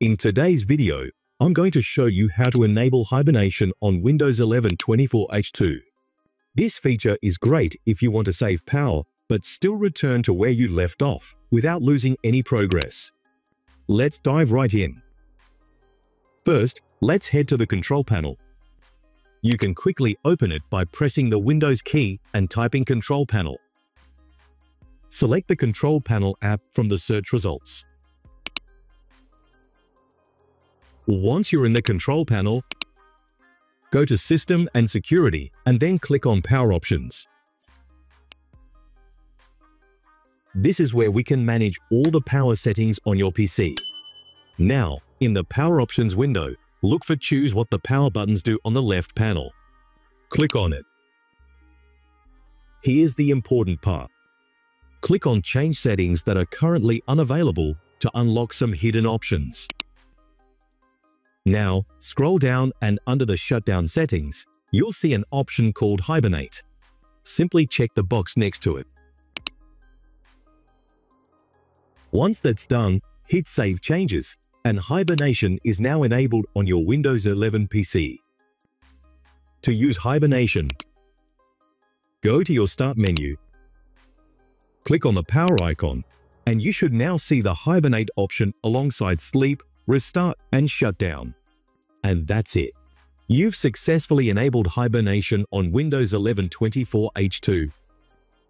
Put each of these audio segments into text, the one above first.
In today's video, I'm going to show you how to enable hibernation on Windows 11 24H2. This feature is great if you want to save power but still return to where you left off without losing any progress. Let's dive right in. First, let's head to the control panel. You can quickly open it by pressing the Windows key and typing Control Panel. Select the Control Panel app from the search results. Once you're in the Control Panel, go to System and Security and then click on Power Options. This is where we can manage all the power settings on your PC. Now, in the Power Options window, look for Choose what the power buttons do on the left panel. Click on it. Here's the important part. Click on Change settings that are currently unavailable to unlock some hidden options. Now, scroll down and under the shutdown settings, you'll see an option called Hibernate. Simply check the box next to it. Once that's done, hit Save Changes, and Hibernation is now enabled on your Windows 11 PC. To use Hibernation, go to your Start menu, click on the power icon, and you should now see the Hibernate option alongside Sleep, Restart, and Shutdown. And that's it. You've successfully enabled hibernation on Windows 11 24H2.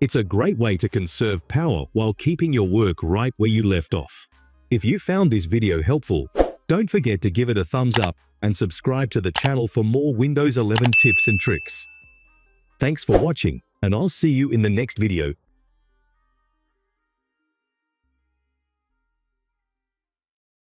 It's a great way to conserve power while keeping your work right where you left off. If you found this video helpful, don't forget to give it a thumbs up and subscribe to the channel for more Windows 11 tips and tricks. Thanks for watching, and I'll see you in the next video